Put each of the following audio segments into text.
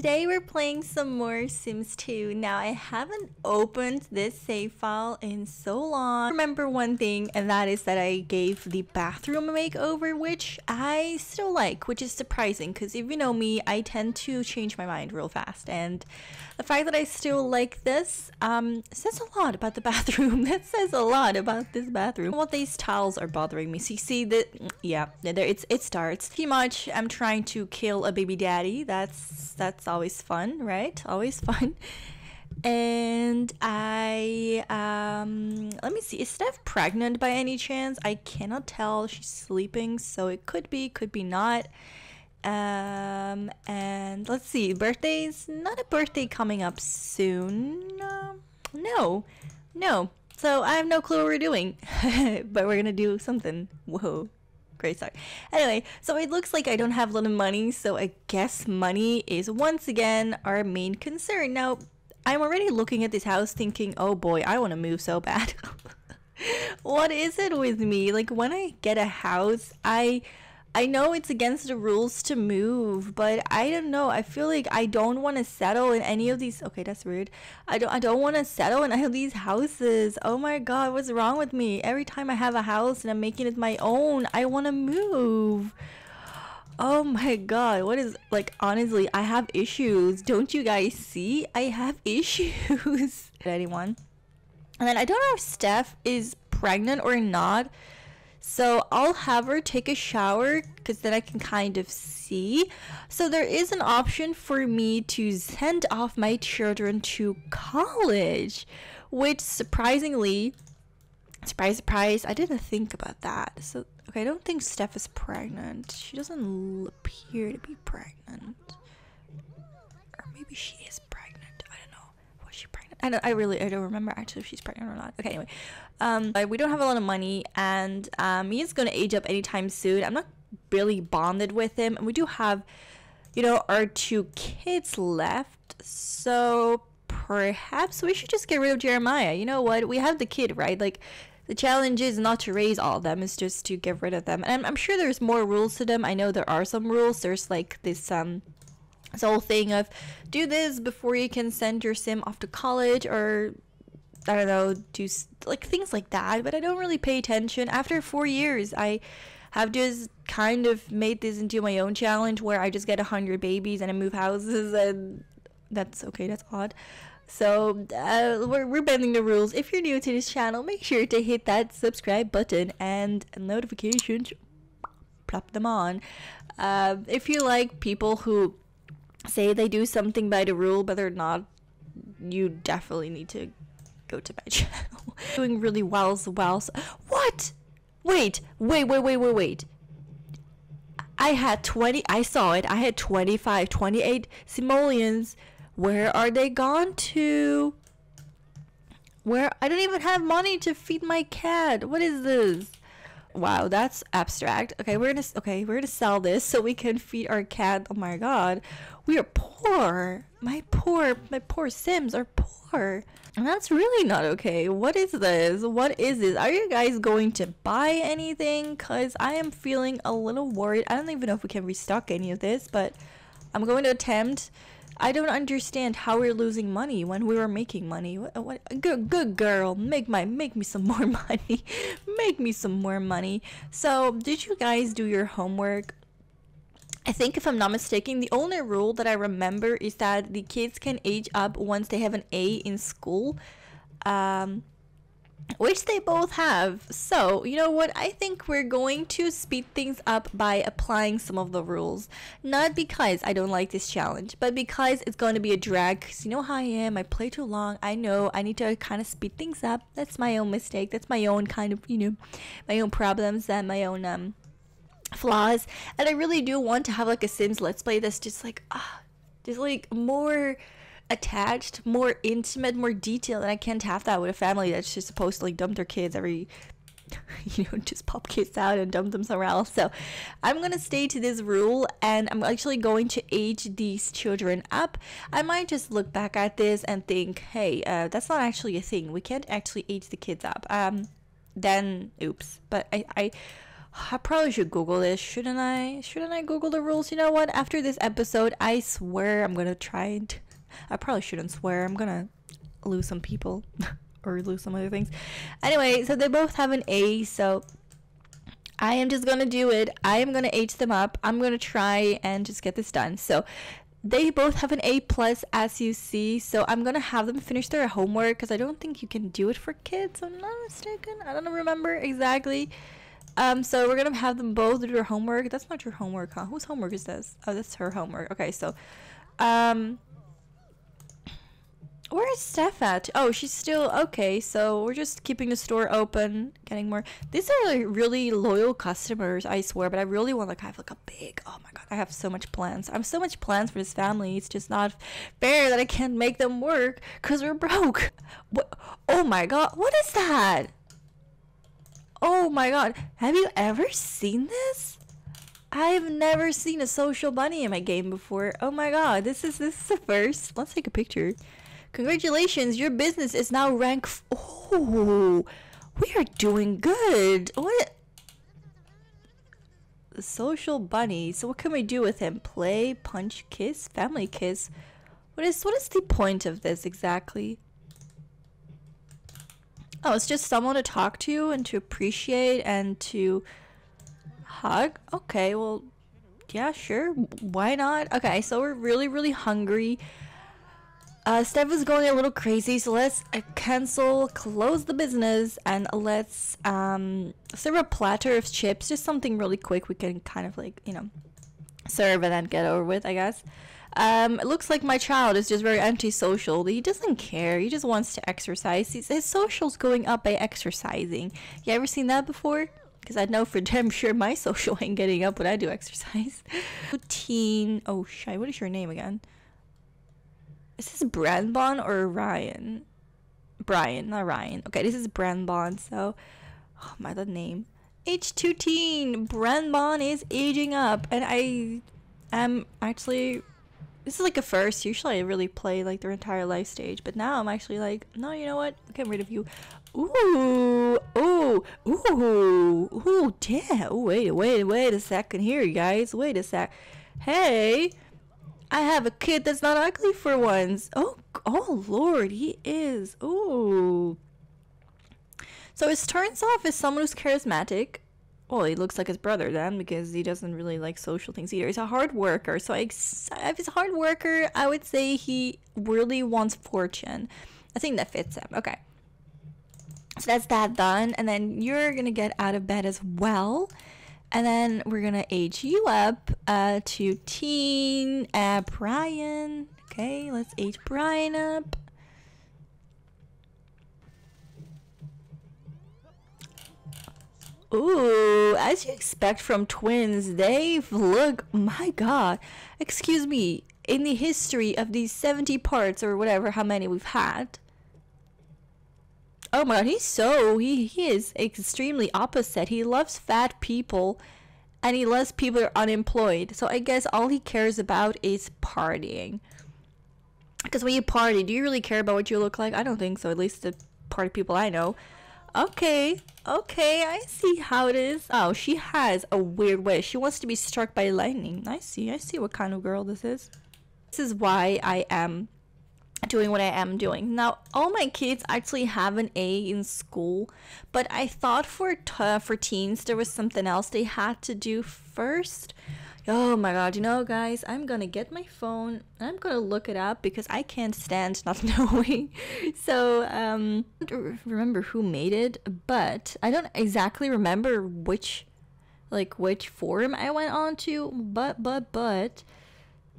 Today we're playing some more Sims 2. Now I haven't opened this save file in so long. Remember one thing and that is that I gave the bathroom a makeover which I still like which is surprising because if you know me I tend to change my mind real fast and the fact that I still like this um, says a lot about the bathroom. that says a lot about this bathroom. What these tiles are bothering me. So you see that yeah there it's it starts. Pretty much I'm trying to kill a baby daddy. That's that's always fun, right? Always fun. And I, um, let me see, is Steph pregnant by any chance? I cannot tell. She's sleeping, so it could be, could be not. Um, and let's see, birthdays, not a birthday coming up soon. Um, no, no. So I have no clue what we're doing, but we're gonna do something. Whoa great start. Anyway, so it looks like I don't have a lot of money, so I guess money is once again our main concern. Now, I'm already looking at this house thinking, oh boy, I want to move so bad. what is it with me? Like, when I get a house, I I know it's against the rules to move, but I don't know. I feel like I don't want to settle in any of these. Okay, that's weird. I don't. I don't want to settle in any of these houses. Oh my god, what's wrong with me? Every time I have a house and I'm making it my own, I want to move. Oh my god, what is like? Honestly, I have issues. Don't you guys see? I have issues. Anyone? And then I don't know if Steph is pregnant or not so I'll have her take a shower because then I can kind of see. So there is an option for me to send off my children to college, which surprisingly, surprise, surprise, I didn't think about that. So, okay, I don't think Steph is pregnant. She doesn't appear to be pregnant. Or maybe she is pregnant. I don't know. Was she pregnant? I, don't, I really, I don't remember actually if she's pregnant or not. Okay, anyway. Um, we don't have a lot of money, and um, he's gonna age up anytime soon. I'm not really bonded with him, and we do have, you know, our two kids left. So perhaps we should just get rid of Jeremiah. You know what? We have the kid, right? Like the challenge is not to raise all of them; it's just to get rid of them. And I'm, I'm sure there's more rules to them. I know there are some rules. There's like this um this whole thing of do this before you can send your sim off to college or I don't know, do like things like that, but I don't really pay attention. After four years, I have just kind of made this into my own challenge where I just get a hundred babies and I move houses, and that's okay. That's odd. So uh, we're, we're bending the rules. If you're new to this channel, make sure to hit that subscribe button and notifications. Plop them on. Uh, if you like people who say they do something by the rule but they're not, you definitely need to go to my channel. Doing really well as well. So what? Wait, wait, wait, wait, wait, wait. I had 20, I saw it. I had 25, 28 simoleons. Where are they gone to? Where I don't even have money to feed my cat. What is this? Wow, that's abstract. Okay, we're gonna okay, we're gonna sell this so we can feed our cat. Oh my god. We are poor. My poor my poor Sims are poor. And that's really not okay. What is this? What is this? Are you guys going to buy anything? Because I am feeling a little worried. I don't even know if we can restock any of this, but I'm going to attempt. I don't understand how we're losing money when we were making money. What, what good good girl, make my make me some more money. make me some more money. So, did you guys do your homework? I think if I'm not mistaken, the only rule that I remember is that the kids can age up once they have an A in school. Um, which they both have. So, you know what? I think we're going to speed things up by applying some of the rules. Not because I don't like this challenge, but because it's going to be a drag. Because you know how I am. I play too long. I know I need to kind of speed things up. That's my own mistake. That's my own kind of, you know, my own problems and my own um flaws and i really do want to have like a sims let's play that's just like ah just like more attached more intimate more detailed and i can't have that with a family that's just supposed to like dump their kids every you know just pop kids out and dump them somewhere else. So i'm gonna stay to this rule and i'm actually going to age these children up. I might just look back at this and think hey uh, that's not actually a thing. We can't actually age the kids up. Um then oops. But i i I probably should Google this, shouldn't I? Shouldn't I Google the rules? You know what? After this episode, I swear I'm gonna try and. I probably shouldn't swear. I'm gonna lose some people or lose some other things. Anyway, so they both have an A, so I am just gonna do it. I am gonna age them up. I'm gonna try and just get this done. So they both have an A plus as you see. So I'm gonna have them finish their homework because I don't think you can do it for kids. I'm not mistaken. I don't remember exactly. Um, so we're gonna have them both do their homework. That's not your homework, huh? Whose homework is this? Oh, that's her homework. Okay, so, um, where is Steph at? Oh, she's still okay. So we're just keeping the store open, getting more. These are like really loyal customers, I swear. But I really want like have like a big. Oh my god, I have so much plans. I have so much plans for this family. It's just not fair that I can't make them work because we're broke. What? Oh my god, what is that? Oh my god, have you ever seen this? I've never seen a social bunny in my game before. Oh my god, this is this is the first. Let's take a picture. Congratulations, your business is now rank. oh, we are doing good. What? The social bunny. So what can we do with him? Play, punch, kiss, family kiss. What is what is the point of this exactly? Oh, it's just someone to talk to and to appreciate and to hug. Okay, well, yeah, sure. Why not? Okay, so we're really, really hungry. Uh, Steph is going a little crazy, so let's uh, cancel, close the business, and let's um, serve a platter of chips. Just something really quick we can kind of like, you know, serve and then get over with, I guess. Um, it looks like my child is just very antisocial. He doesn't care. He just wants to exercise. He's, his social's going up by exercising. You ever seen that before? Because I know for damn sure my social ain't getting up when I do exercise. Routine. Oh, shy. What is your name again? Is this Brandbon or Ryan? Brian, not Ryan. Okay, this is Brandbon. So, oh my, the name. Age to teen. Brandbon is aging up, and I am actually this is like a first. Usually I really play like their entire life stage, but now I'm actually like, no, you know what? I'm getting rid of you. Ooh, ooh, ooh, ooh, damn. Ooh, wait, wait, wait a second here, you guys. Wait a sec. Hey, I have a kid that's not ugly for once. Oh, oh Lord, he is. Ooh. So it turns off as someone who's charismatic, well, he looks like his brother then because he doesn't really like social things either. He's a hard worker. So I, if he's a hard worker, I would say he really wants fortune. I think that fits him. Okay. So that's that done. And then you're going to get out of bed as well. And then we're going to age you up uh, to teen uh, Brian. Okay, let's age Brian up. Ooh, as you expect from twins, they look, my god. Excuse me, in the history of these 70 parts or whatever, how many we've had. Oh my god, he's so, he, he is extremely opposite. He loves fat people and he loves people who are unemployed. So I guess all he cares about is partying. Because when you party, do you really care about what you look like? I don't think so, at least the party people I know. Okay, okay, I see how it is. Oh, she has a weird way. She wants to be struck by lightning. I see, I see what kind of girl this is. This is why I am doing what I am doing. Now, all my kids actually have an A in school, but I thought for uh, for teens there was something else they had to do first. Oh my god, you know, guys, I'm gonna get my phone and I'm gonna look it up because I can't stand not knowing. so, um, I don't remember who made it, but I don't exactly remember which, like, which forum I went on to, but, but, but,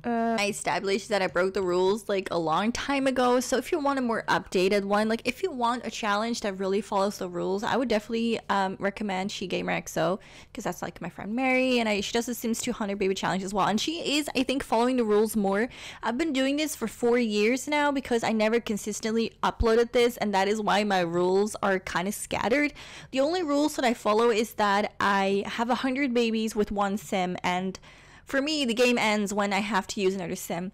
uh, I established that I broke the rules like a long time ago. So if you want a more updated one, like if you want a challenge that really follows the rules, I would definitely um, recommend She Gamer XO because that's like my friend Mary and I, she does the Sims 200 baby challenge as well. And she is, I think, following the rules more. I've been doing this for four years now because I never consistently uploaded this and that is why my rules are kind of scattered. The only rules that I follow is that I have 100 babies with one sim and for me, the game ends when I have to use another sim.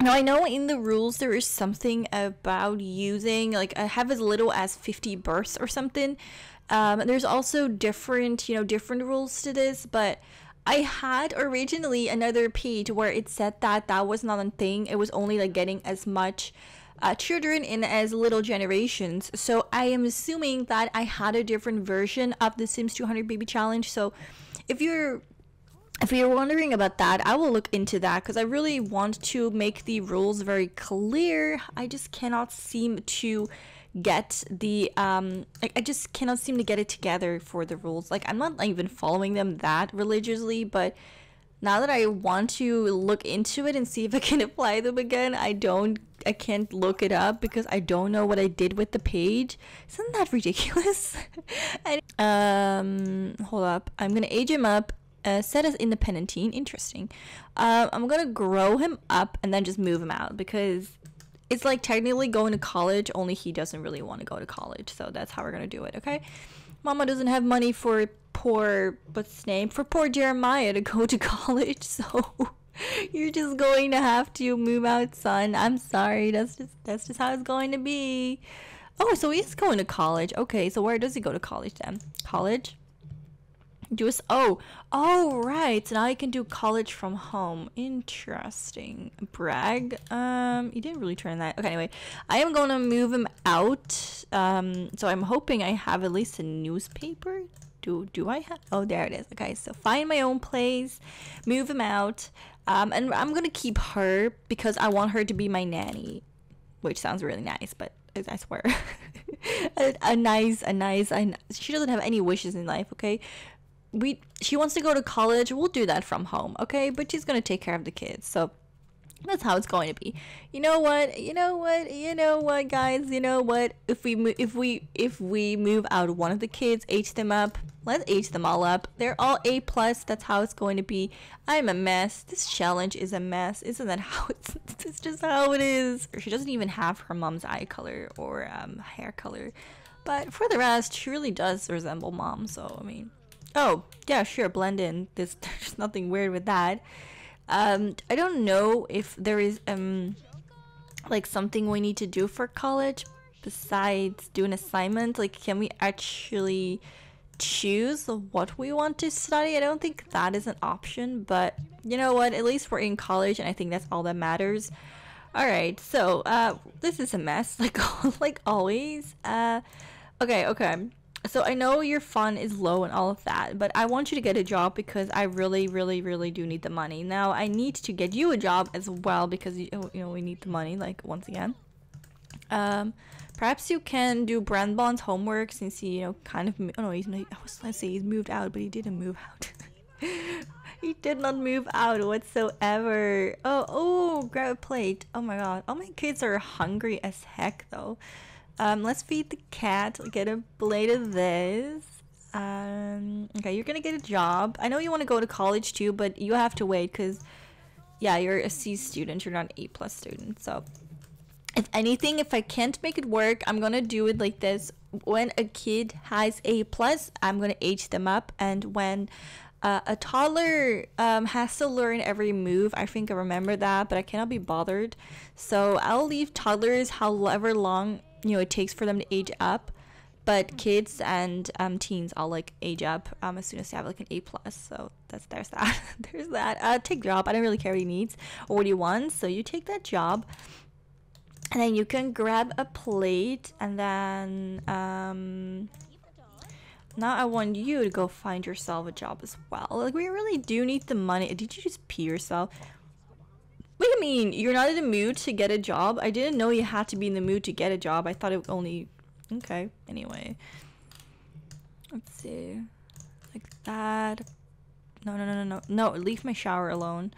now I know in the rules there is something about using like I have as little as 50 births or something. Um, there's also different, you know, different rules to this, but I had originally another page where it said that that was not a thing. It was only like getting as much uh, children in as little generations. So I am assuming that I had a different version of the Sims 200 Baby Challenge. So if you're if you're wondering about that, I will look into that because I really want to make the rules very clear. I just cannot seem to get the um I, just cannot seem to get it together for the rules. Like I'm not even following them that religiously, but now that I want to look into it and see if I can apply them again, I don't I can't look it up because I don't know what I did with the page. Isn't that ridiculous? and, um hold up. I'm gonna age him up uh, set as independent teen. Interesting. Uh, I'm gonna grow him up and then just move him out because it's like technically going to college, only he doesn't really want to go to college. So that's how we're gonna do it, okay? Mama doesn't have money for poor what's his name? For poor Jeremiah to go to college, so you're just going to have to move out, son. I'm sorry. That's just that's just how it's going to be. Oh, so he's going to college. Okay, so where does he go to college then? College? Do a, oh oh right so now I can do college from home. Interesting. Brag um you didn't really turn that okay anyway. I am gonna move him out um so I'm hoping I have at least a newspaper. Do do I have oh there it is. Okay so find my own place move him out um and I'm gonna keep her because I want her to be my nanny which sounds really nice but I swear. A, a nice a nice a, she doesn't have any wishes in life okay we she wants to go to college. We'll do that from home okay? But she's gonna take care of the kids so that's how it's going to be. You know what? You know what? You know what guys? You know what? If we if we if we move out one of the kids age them up let's age them all up. They're all a plus. That's how it's going to be. I'm a mess. This challenge is a mess. Isn't that how it's it's just how it is. She doesn't even have her mom's eye color or um, hair color. But for the rest she really does resemble mom so i mean Oh, yeah, sure, blend in. There's, there's nothing weird with that. Um, I don't know if there is, um, like something we need to do for college besides do an assignment. Like, can we actually choose what we want to study? I don't think that is an option, but you know what? At least we're in college, and I think that's all that matters. All right, so uh, this is a mess, like like always. Uh, okay, okay so I know your fun is low and all of that, but I want you to get a job because I really, really, really do need the money. Now I need to get you a job as well because you, you know we need the money. Like once again, um, perhaps you can do Brand Bond's homework since he you know kind of. Oh no, he's I was gonna say he's moved out, but he didn't move out. he did not move out whatsoever. Oh oh, grab a plate. Oh my god, all my kids are hungry as heck though. Um, let's feed the cat. Get a blade of this. Um, okay, you're gonna get a job. I know you want to go to college too, but you have to wait because, yeah, you're a C student. You're not an A plus student. So, if anything, if I can't make it work, I'm gonna do it like this. When a kid has A plus, I'm gonna age them up, and when uh, a toddler um, has to learn every move. I think I remember that, but I cannot be bothered. So I'll leave toddlers however long you know it takes for them to age up but kids and um, teens all like age up um, as soon as they have like an A plus. So that's there's that. there's that. Uh, take job. I don't really care what he needs or what he wants. So you take that job, and then you can grab a plate, and then um, now I want you to go find yourself a job as well. Like we really do need the money. Did you just pee yourself? What do you mean? You're not in the mood to get a job? I didn't know you had to be in the mood to get a job. I thought it only... Okay, anyway. Let's see. Like that. No, no, no, no, no. No, leave my shower alone.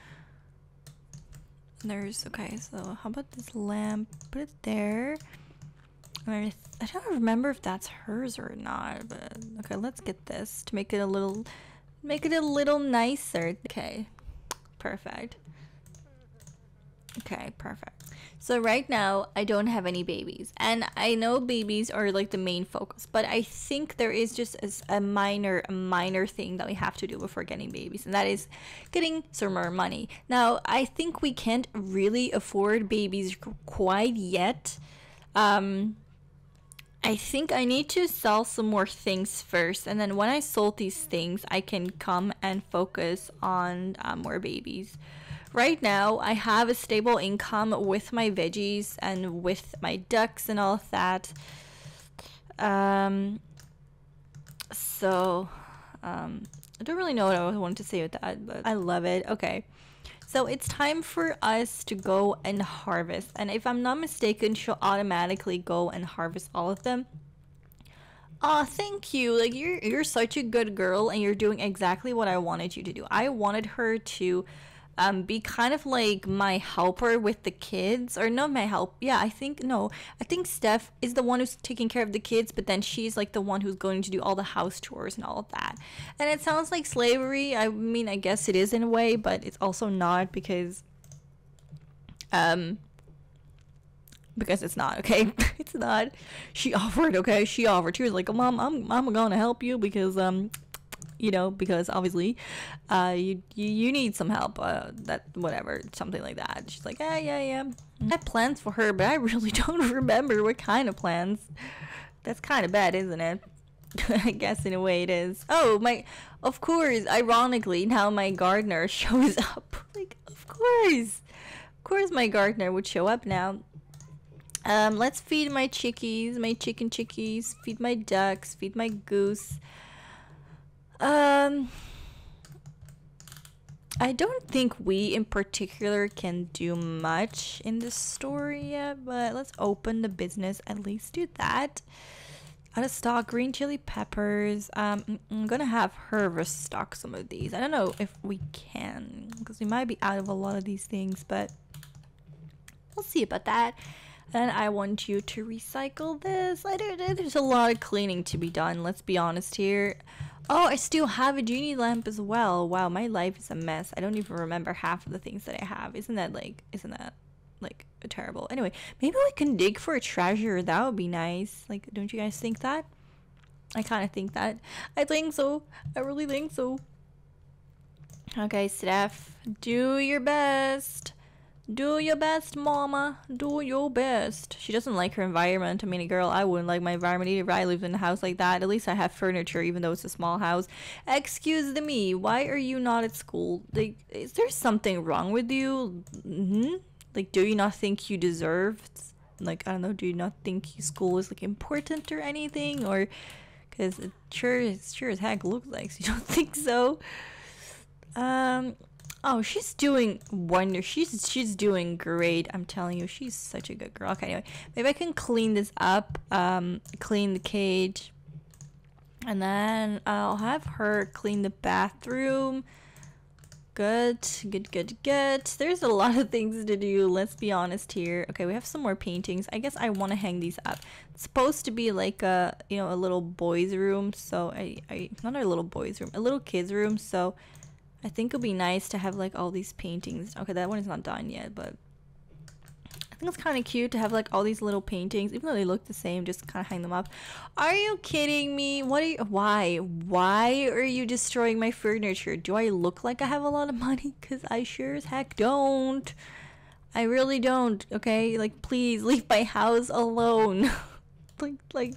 There's... Okay, so how about this lamp? Put it there. I don't remember if that's hers or not, but... Okay, let's get this to make it a little... Make it a little nicer. Okay. Perfect. Okay, perfect. So right now I don't have any babies and I know babies are like the main focus, but I think there is just a, minor a minor thing that we have to do before getting babies and that is getting some more money. Now, I think we can't really afford babies quite yet. Um I think I need to sell some more things first, and then when I sold these things, I can come and focus on uh, more babies. Right now, I have a stable income with my veggies and with my ducks and all of that. Um, so, um, I don't really know what I wanted to say with that, but I love it. Okay. So it's time for us to go and harvest. And if I'm not mistaken, she'll automatically go and harvest all of them. Aw, thank you. Like you're you're such a good girl and you're doing exactly what I wanted you to do. I wanted her to um, be kind of like my helper with the kids or not my help yeah i think no i think steph is the one who's taking care of the kids but then she's like the one who's going to do all the house chores and all of that. And it sounds like slavery i mean i guess it is in a way but it's also not because um because it's not okay? It's not. She offered okay? She offered. She was like mom i'm i'm gonna help you because um you know, because obviously, uh, you you, you need some help. Uh, that whatever, something like that. She's like, yeah, yeah, yeah. I have plans for her, but I really don't remember what kind of plans. That's kind of bad, isn't it? I guess in a way it is. Oh my, of course. Ironically, now my gardener shows up. like, of course, of course, my gardener would show up now. Um, let's feed my chickies, my chicken chickies. Feed my ducks. Feed my goose. Um, I don't think we in particular can do much in this story yet, but let's open the business, at least do that. Out of stock, green chili peppers. Um, I'm gonna have her restock some of these. I don't know if we can, because we might be out of a lot of these things, but we'll see about that. And I want you to recycle this. I don't, there's a lot of cleaning to be done, let's be honest here. Oh, I still have a genie lamp as well. Wow, my life is a mess. I don't even remember half of the things that I have. Isn't that like, isn't that like terrible? Anyway, maybe we can dig for a treasure. That would be nice. Like, don't you guys think that? I kind of think that. I think so. I really think so. Okay, Steph, do your best. Do your best, mama. Do your best. She doesn't like her environment. I mean, a girl, I wouldn't like my environment either. I live in a house like that. At least I have furniture, even though it's a small house. Excuse me, why are you not at school? Like, is there something wrong with you? Mm-hmm. Like, do you not think you deserve, like, I don't know, do you not think school is, like, important or anything? Or, because it sure, sure as heck looks like so you don't think so. Um, Oh, she's doing wonder. She's she's doing great. I'm telling you, she's such a good girl. Okay, anyway, maybe I can clean this up. Um, clean the cage, and then I'll have her clean the bathroom. Good, good, good, good. There's a lot of things to do. Let's be honest here. Okay, we have some more paintings. I guess I want to hang these up. It's supposed to be like a you know a little boys' room. So I I not a little boys' room, a little kids' room. So I think it'd be nice to have like all these paintings. Okay, that one is not done yet, but I think it's kind of cute to have like all these little paintings, even though they look the same, just kind of hang them up. Are you kidding me? What are you, why? Why are you destroying my furniture? Do I look like I have a lot of money? Because I sure as heck don't. I really don't, okay? Like, please leave my house alone. like, like,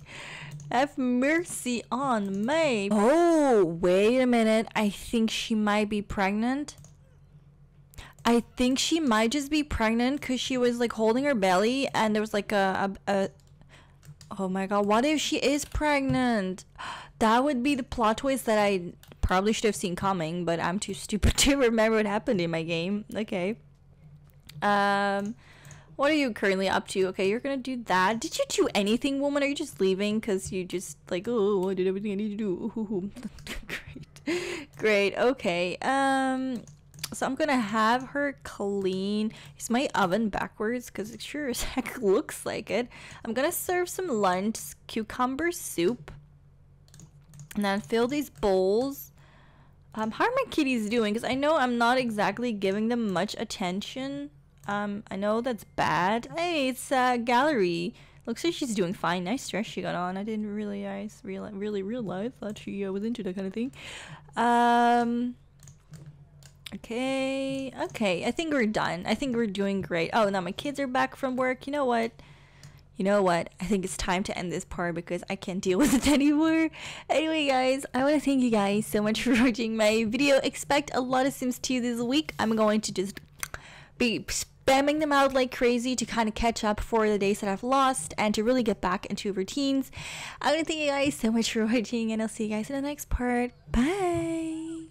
have mercy on me. Oh, wait a minute. I think she might be pregnant. I think she might just be pregnant because she was like holding her belly and there was like a, a, a oh my god what if she is pregnant that would be the plot twist that i probably should have seen coming but i'm too stupid to remember what happened in my game okay um what are you currently up to? Okay, you're gonna do that. Did you do anything, woman? Are you just leaving because you just like, oh, I did everything I need to do. Great. Great. Okay. Um, so I'm gonna have her clean. Is my oven backwards? Because it sure as heck looks like it. I'm gonna serve some lunch, cucumber soup. And then fill these bowls. Um, how are my kitties doing? Because I know I'm not exactly giving them much attention Um, I know that's bad. Hey, it's a gallery. Looks like she's doing fine. Nice dress she got on. I didn't realize, realize really realize that she uh, was into that kind of thing. Um. Okay, okay. I think we're done. I think we're doing great. Oh, now my kids are back from work. You know what? You know what? I think it's time to end this part because I can't deal with it anymore. Anyway, guys, I want to thank you guys so much for watching my video. Expect a lot of Sims 2 this week. I'm going to just be spamming them out like crazy to kind of catch up for the days that I've lost and to really get back into routines. I want to thank you guys so much for watching and I'll see you guys in the next part. Bye!